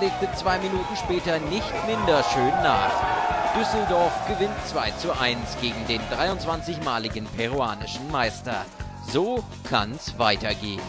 legte zwei Minuten später nicht minder schön nach. Düsseldorf gewinnt 2 zu 1 gegen den 23-maligen peruanischen Meister. So kann's weitergehen.